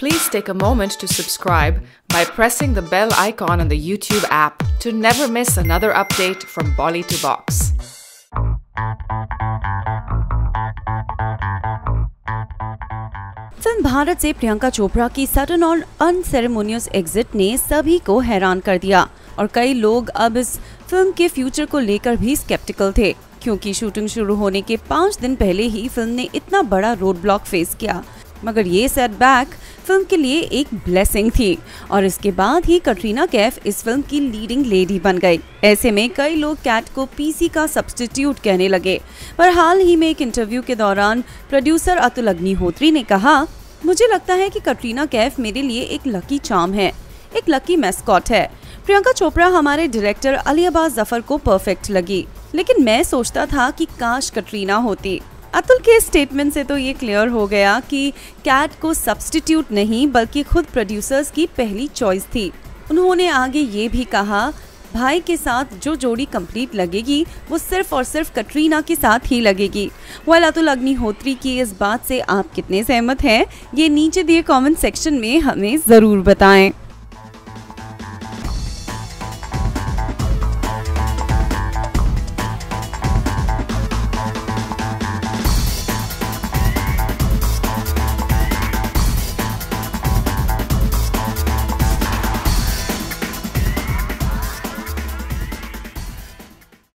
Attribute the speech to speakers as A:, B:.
A: Please take a moment to subscribe by pressing the bell icon on the YouTube app to never miss another update from Bolly to Box.
B: Film Bharat से प्रियंका चोपड़ा की sudden और unceremonious exit ने सभी को हैरान कर दिया और कई लोग अब इस फ़िल्म के फ्यूचर को लेकर भी स्केप्टिकल थे, क्योंकि शूटिंग शुरू होने के पाँच दिन पहले ही फ़िल्म ने इतना बड़ा रोड ब्लॉक फेस किया मगर ये सेटबैक फ़िल्म के लिए एक ब्लेसिंग थी और इसके बाद ही कटरीना कैफ इस फ़िल्म की लीडिंग लेडी बन गई ऐसे में कई लोग कैट को पीसी का सब्सटीट्यूट कहने लगे। पर हाल ही में एक इंटरव्यू के दौरान प्रोड्यूसर अतुल अग्निहोत्री ने कहा, मुझे लगता है कि कटरीना कैफ मेरे लिए एक लकी चाम है, एक लकी मैस्कॉट है। प्रियंका चोपड़ा हमारे डायरेक्टर अली अब्बास ज़फ़र को परफेक्ट लगी, लेकिन मैं सोचता था कि काश कटरीना होती। अतुल के स्टेटमेंट से तो ये क्लियर हो गया कि कैट को सब्सटीट्यूट नहीं, बल्कि खुद प्रोड्यूसर्स की पहली चॉइस थी। उन्होंने आगे ये भी कहा, भाई के साथ जो जोड़ी कंप्लीट लगेगी, वो सिर्फ़ और सिर्फ़ कटरीना के साथ ही लगेगी। वेल अतुल अग्निहोत्री की इस बात से आप कितने सहमत हैं, ये नीचे दिए कमेंट सेक्शन में हमें ज़रूर बताएँ।